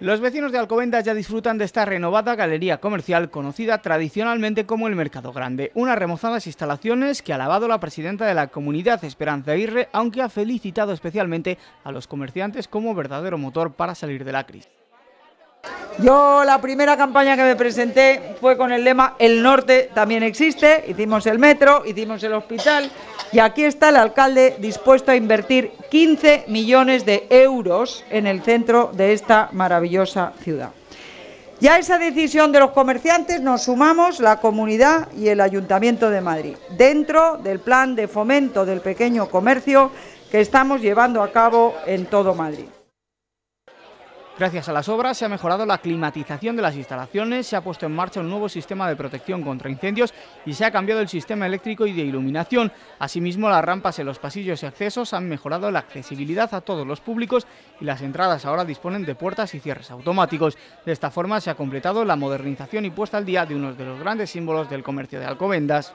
Los vecinos de Alcobendas ya disfrutan de esta renovada galería comercial conocida tradicionalmente como el Mercado Grande, unas remozadas instalaciones que ha alabado la presidenta de la comunidad Esperanza Aguirre, aunque ha felicitado especialmente a los comerciantes como verdadero motor para salir de la crisis. Yo la primera campaña que me presenté fue con el lema El norte también existe, hicimos el metro, hicimos el hospital y aquí está el alcalde dispuesto a invertir 15 millones de euros en el centro de esta maravillosa ciudad. Ya esa decisión de los comerciantes nos sumamos la comunidad y el Ayuntamiento de Madrid, dentro del plan de fomento del pequeño comercio que estamos llevando a cabo en todo Madrid. Gracias a las obras se ha mejorado la climatización de las instalaciones, se ha puesto en marcha un nuevo sistema de protección contra incendios y se ha cambiado el sistema eléctrico y de iluminación. Asimismo, las rampas en los pasillos y accesos han mejorado la accesibilidad a todos los públicos y las entradas ahora disponen de puertas y cierres automáticos. De esta forma se ha completado la modernización y puesta al día de uno de los grandes símbolos del comercio de Alcobendas.